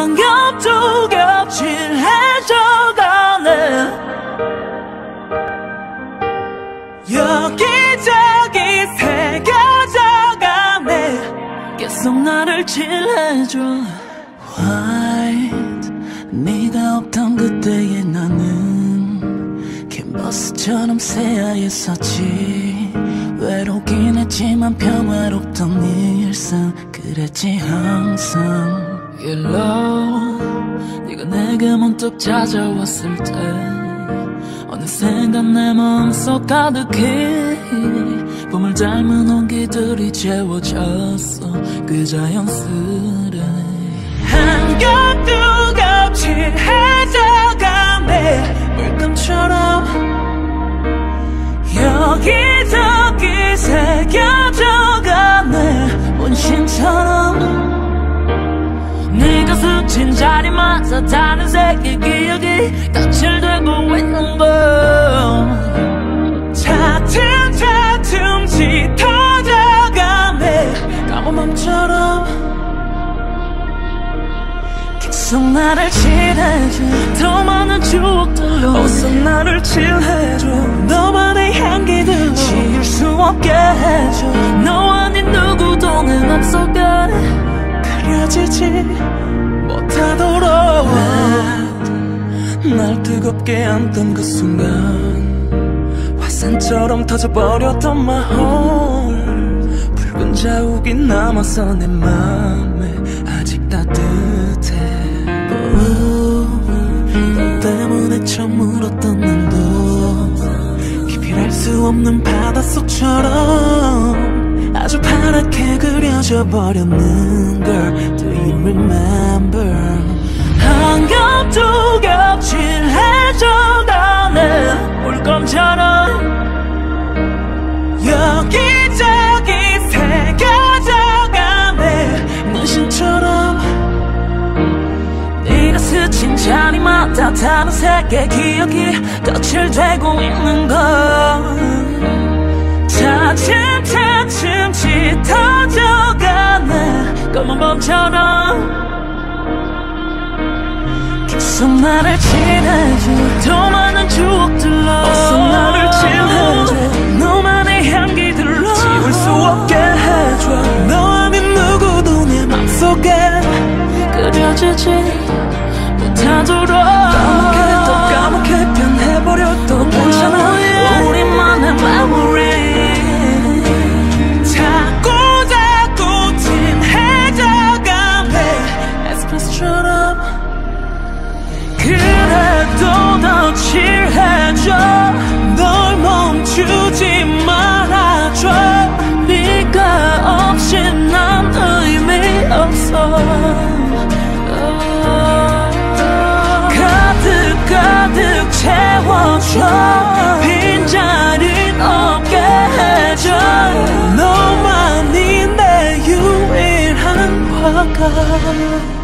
한 겹도 겹칠해져가네 여기저기 새겨져가네. 계속 나를 칠해줘. White 네가 없던 그때의 나는 캔버스처럼 새하였었지. 외롭긴 했지만 평화롭던 일상 그랬지 항상 Yellow 네가 내게 문득 찾아왔을 때 어느샌가 내 마음속 가득히 봄을 닮은 온기들이 채워졌어. 그 자연스레. 한겹도 스친 자리마다 다른 색의 기억이 까칠되고 있는 걸 차츰 차츰 짙어져가네. 까만 맘처럼 계속 나를 칠해줘. 더 많은 추억들로 어서 나를 칠해줘. 너만의 향기들로 지울 수 없게 해줘. 너와 네 누구도 내 맘속에 그려지지 날 뜨겁게 안던 그 순간 화산처럼 터져버렸던 마음 붉은 자욱이 남아서 내 맘에 아직 따뜻해. 너 때문에 처음 울었던 날도 깊이 알수 없는 바닷속처럼 아주 파랗게 그려져 버렸는 걸. Do you remember 다른 색의 기억이 거칠되고 있는 걸. 차츰 차츰 짙어져가네 검은 밤처럼. 계속 나를 칠해줘 더 많은 추 칠해줘 널 멈추지 말아줘. 네가 없이 난 의미 없어. 가득 가득 채워줘. 빈자리 없게 해줘. 너만이 내 유일한 화가